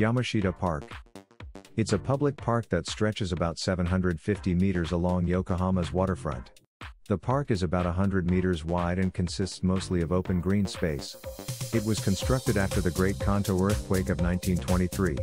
Yamashita Park. It's a public park that stretches about 750 meters along Yokohama's waterfront. The park is about 100 meters wide and consists mostly of open green space. It was constructed after the Great Kanto earthquake of 1923.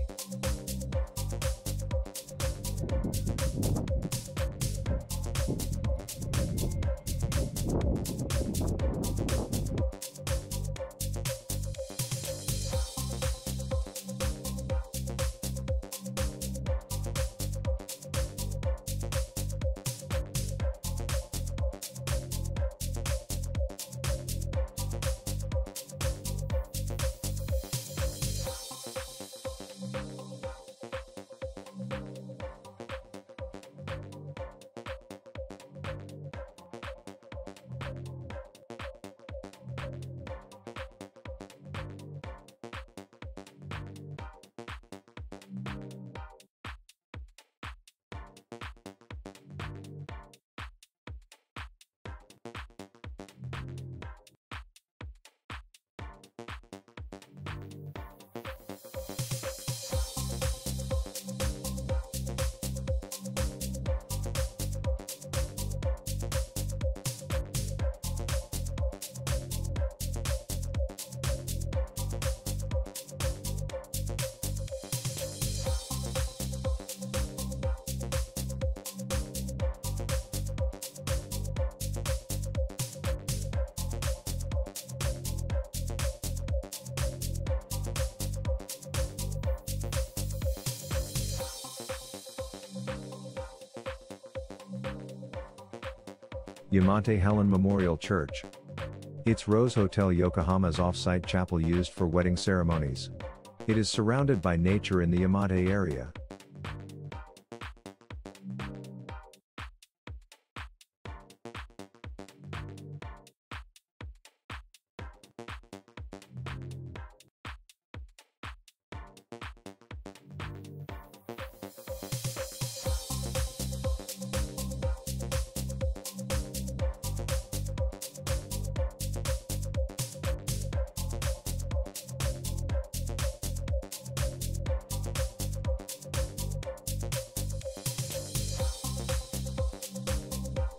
Yamate Helen Memorial Church. It's Rose Hotel Yokohama's off-site chapel used for wedding ceremonies. It is surrounded by nature in the Yamate area.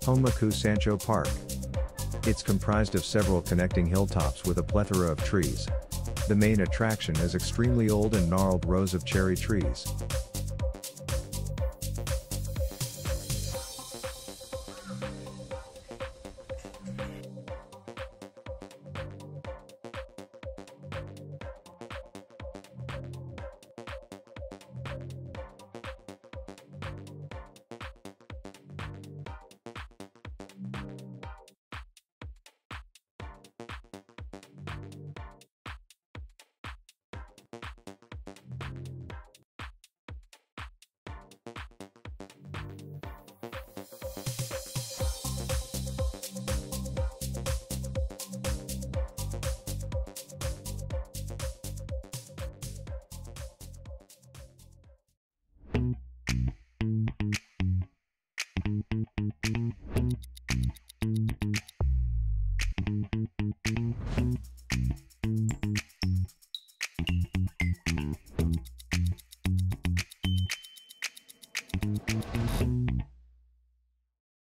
Honmoku Sancho Park. It's comprised of several connecting hilltops with a plethora of trees. The main attraction is extremely old and gnarled rows of cherry trees.